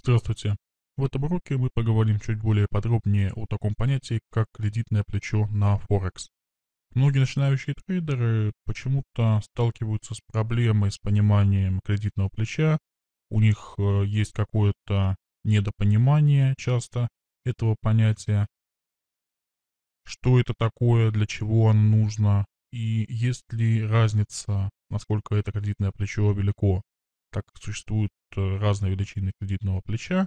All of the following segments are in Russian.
Здравствуйте. В этом уроке мы поговорим чуть более подробнее о таком понятии, как кредитное плечо на Форекс. Многие начинающие трейдеры почему-то сталкиваются с проблемой с пониманием кредитного плеча. У них э, есть какое-то недопонимание часто этого понятия. Что это такое, для чего оно нужно, и есть ли разница, насколько это кредитное плечо велико так как существуют э, разные величины кредитного плеча,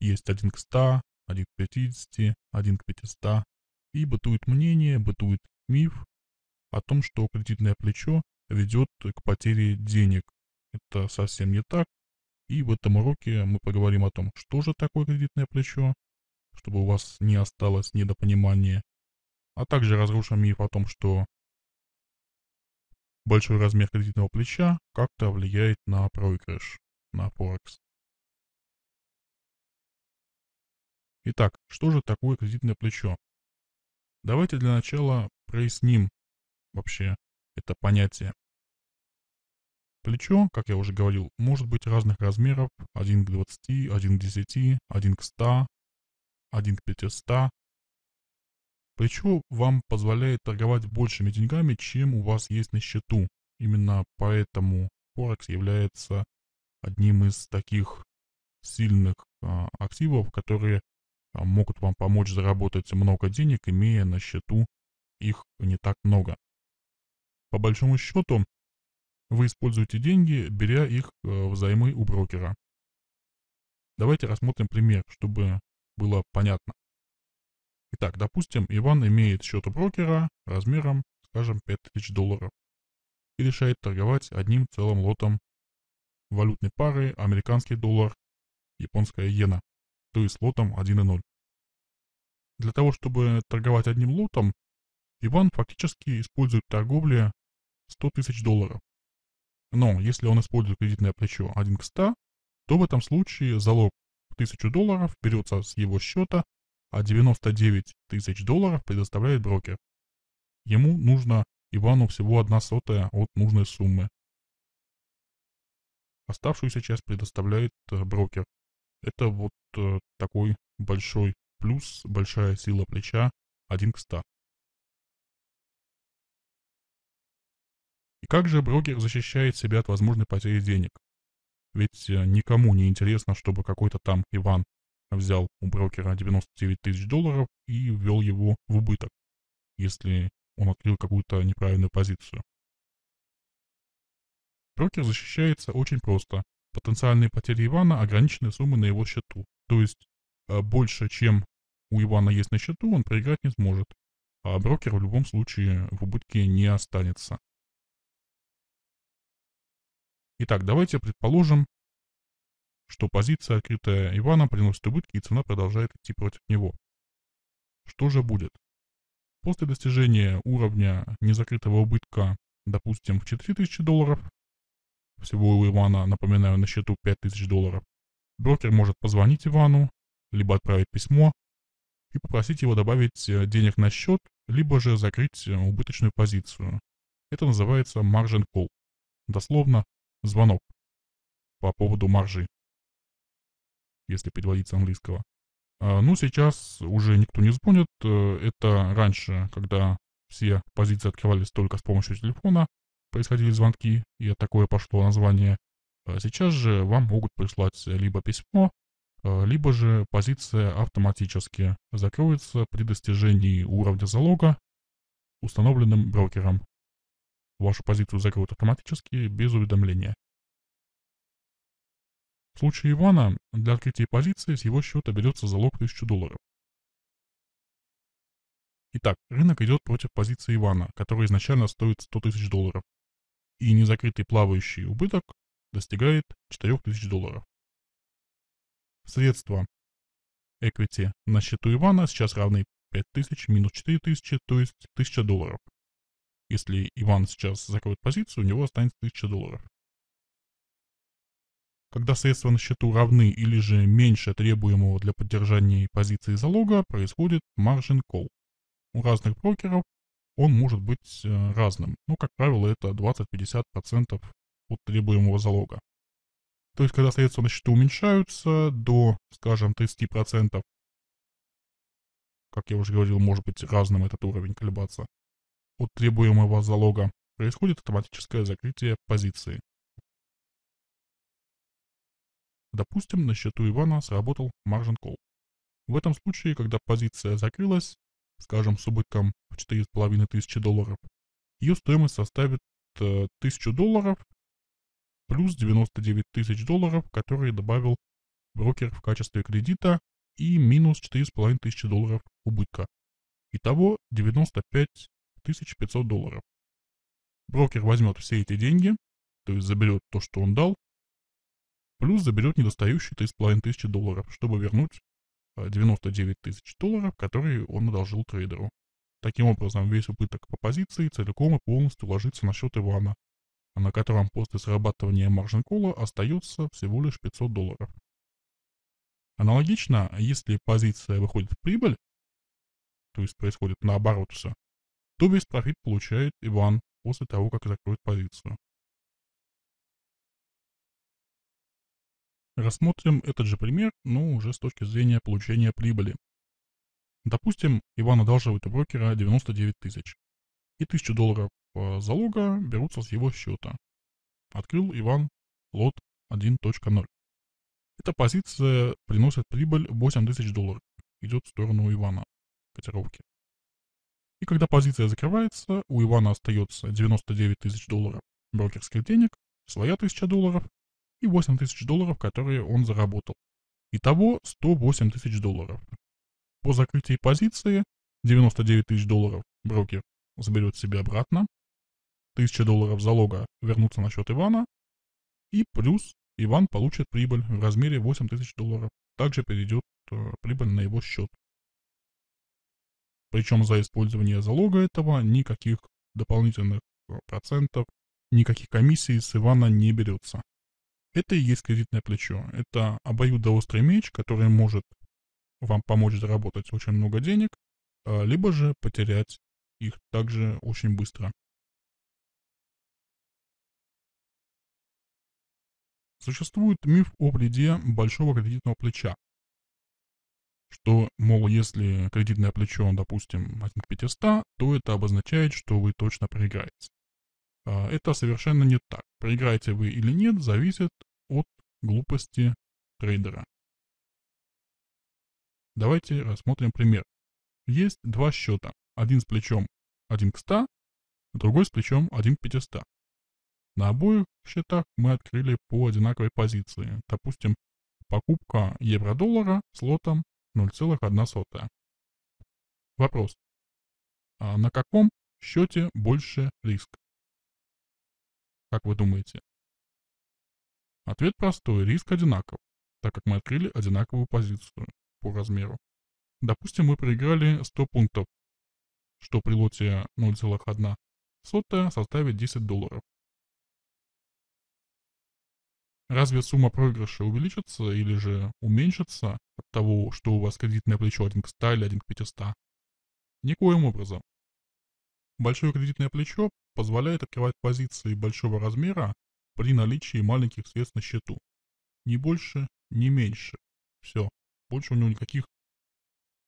есть 1 к 100, 1 к 50, 1 к 500, и бытует мнение, бытует миф о том, что кредитное плечо ведет к потере денег. Это совсем не так. И в этом уроке мы поговорим о том, что же такое кредитное плечо, чтобы у вас не осталось недопонимания, а также разрушим миф о том, что большой размер кредитного плеча как-то влияет на проигрыш на Форекс. Итак, что же такое кредитное плечо? Давайте для начала проясним вообще это понятие. Плечо, как я уже говорил, может быть разных размеров, 1 к 20, 1 к 10, 1 к 100, 1 к 500, Плечо вам позволяет торговать большими деньгами, чем у вас есть на счету. Именно поэтому Форекс является одним из таких сильных а, активов, которые а, могут вам помочь заработать много денег, имея на счету их не так много. По большому счету, вы используете деньги, беря их а, взаймы у брокера. Давайте рассмотрим пример, чтобы было понятно. Итак, допустим, Иван имеет счет у брокера размером, скажем, 5000 долларов и решает торговать одним целым лотом валютной пары американский доллар, японская иена, то есть лотом 1.0. Для того, чтобы торговать одним лотом, Иван фактически использует торговле 100 тысяч долларов. Но если он использует кредитное плечо 1 к 100, то в этом случае залог в 1000 долларов берется с его счета а 99 тысяч долларов предоставляет брокер. Ему нужно Ивану всего одна сотая от нужной суммы. Оставшуюся часть предоставляет э, брокер. Это вот э, такой большой плюс, большая сила плеча 1 к 100. И как же брокер защищает себя от возможной потери денег? Ведь э, никому не интересно, чтобы какой-то там Иван взял у брокера 99 тысяч долларов и ввел его в убыток, если он открыл какую-то неправильную позицию. Брокер защищается очень просто. Потенциальные потери Ивана ограничены суммой на его счету. То есть э, больше, чем у Ивана есть на счету, он проиграть не сможет. А брокер в любом случае в убытке не останется. Итак, давайте предположим, что позиция, открытая Ивана, приносит убытки и цена продолжает идти против него. Что же будет? После достижения уровня незакрытого убытка, допустим, в 4000 долларов, всего у Ивана, напоминаю, на счету 5000 долларов, брокер может позвонить Ивану, либо отправить письмо и попросить его добавить э, денег на счет, либо же закрыть э, убыточную позицию. Это называется margin call. Дословно звонок по поводу маржи если переводить с английского. А, ну, сейчас уже никто не звонит. Э, это раньше, когда все позиции открывались только с помощью телефона, происходили звонки, и такое пошло название. А сейчас же вам могут прислать либо письмо, э, либо же позиция автоматически закроется при достижении уровня залога, установленным брокером. Вашу позицию закроют автоматически, без уведомления. В случае Ивана для открытия позиции с его счета берется залог 1000 долларов. Итак, рынок идет против позиции Ивана, которая изначально стоит 100 тысяч долларов. И незакрытый плавающий убыток достигает 4000 долларов. Средства equity на счету Ивана сейчас равны 5000 минус 4000, то есть 1000 долларов. Если Иван сейчас закроет позицию, у него останется 1000 долларов. Когда средства на счету равны или же меньше требуемого для поддержания позиции залога, происходит margin call. У разных брокеров он может быть э, разным, но, как правило, это 20-50% от требуемого залога. То есть, когда средства на счету уменьшаются до, скажем, 30%, как я уже говорил, может быть разным этот уровень колебаться, от требуемого залога, происходит автоматическое закрытие позиции. Допустим, на счету Ивана сработал margin call. В этом случае, когда позиция закрылась, скажем, с убытком в 4500 долларов, ее стоимость составит 1000 э, долларов плюс 99 тысяч долларов, которые добавил брокер в качестве кредита и минус 4500 долларов убытка. Итого 95 500 долларов. Брокер возьмет все эти деньги, то есть заберет то, что он дал, плюс заберет недостающие 3500 долларов, чтобы вернуть 99 э, тысяч долларов, которые он одолжил трейдеру. Таким образом, весь убыток по позиции целиком и полностью ложится на счет Ивана, на котором после срабатывания маржин кола остается всего лишь 500 долларов. Аналогично, если позиция выходит в прибыль, то есть происходит наоборот все, то весь профит получает Иван после того, как закроет позицию. Рассмотрим этот же пример, но уже с точки зрения получения прибыли. Допустим, Иван одалживает у брокера 99 тысяч, и 1000 долларов э, залога берутся с его счета. Открыл Иван лот 1.0. Эта позиция приносит прибыль 8 тысяч долларов, идет в сторону Ивана котировки. И когда позиция закрывается, у Ивана остается 99 тысяч долларов брокерских денег, своя 1000 долларов и 8 тысяч долларов, которые он заработал. Итого 108 тысяч долларов. По закрытии позиции 99 тысяч долларов брокер заберет себе обратно, 1000 долларов залога вернутся на счет Ивана, и плюс Иван получит прибыль в размере 8 тысяч долларов. Также перейдет э, прибыль на его счет. Причем за использование залога этого никаких дополнительных э, процентов, никаких комиссий с Ивана не берется. Это и есть кредитное плечо. Это обоюдоострый меч, который может вам помочь заработать очень много денег, а, либо же потерять их также очень быстро. Существует миф о вреде большого кредитного плеча. Что, мол, если кредитное плечо, допустим, 1 к 500, то это обозначает, что вы точно проиграете. А, это совершенно не так. Проиграете вы или нет, зависит от глупости трейдера. Давайте рассмотрим пример. Есть два счета. Один с плечом 1 к 100, другой с плечом 1 к 500. На обоих счетах мы открыли по одинаковой позиции. Допустим, покупка евро-доллара с лотом 0,1. Вопрос. А на каком счете больше риск? Как вы думаете? Ответ простой, риск одинаков, так как мы открыли одинаковую позицию по размеру. Допустим, мы проиграли 100 пунктов, что при лоте 0,1 сотая составит 10 долларов. Разве сумма проигрыша увеличится или же уменьшится от того, что у вас кредитное плечо 1 к 100 или 1 к 500? Никоим образом. Большое кредитное плечо позволяет открывать позиции большого размера при наличии маленьких средств на счету. Ни больше, ни меньше. Все. Больше у него никаких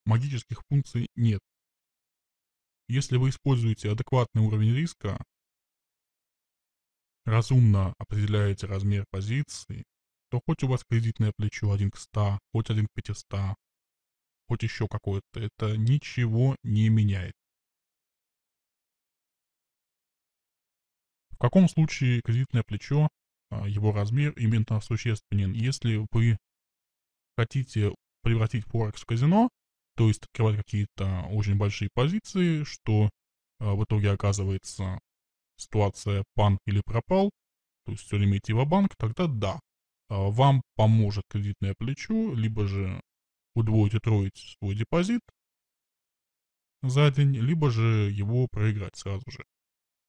магических функций нет. Если вы используете адекватный уровень риска, разумно определяете размер позиции, то хоть у вас кредитное плечо 1 к 100, хоть 1 к 500, хоть еще какое-то, это ничего не меняет. Каком случае кредитное плечо, а, его размер именно существенен, если вы хотите превратить Форекс в казино, то есть открывать какие-то очень большие позиции, что э, в итоге оказывается ситуация пан или пропал, то есть все время идти в банк, тогда да, э, вам поможет кредитное плечо, либо же удвоить и троить свой депозит за день, либо же его проиграть сразу же.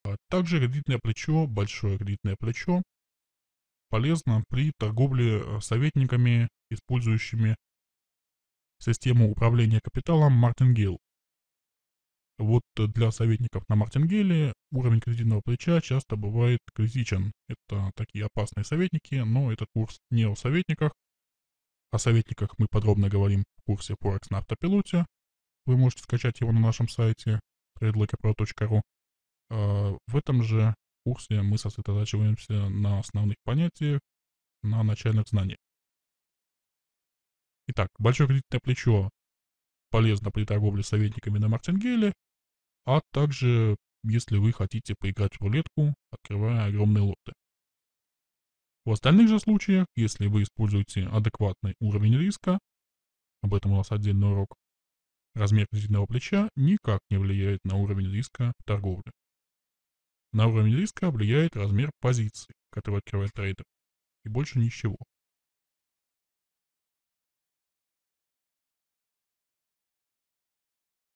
А также кредитное плечо, большое кредитное плечо, полезно при торговле э, советниками, использующими систему управления капиталом Мартингейл. Вот для советников на мартингеле уровень кредитного плеча часто бывает критичен. Это такие опасные советники, но этот курс не о советниках. О советниках мы подробно говорим в курсе Forex на автопилоте. Вы можете скачать его на нашем сайте tradelockerpro.ru. А, в этом же курсе мы сосредотачиваемся на основных понятиях, на начальных знаниях. Итак, большое кредитное плечо полезно при торговле советниками на мартингеле, а также если вы хотите поиграть в рулетку, открывая огромные лоты. В остальных же случаях, если вы используете адекватный уровень риска, об этом у нас отдельный урок, размер кредитного плеча никак не влияет на уровень риска в торговле. На уровень риска влияет размер позиции, который открывает трейдер, и больше ничего.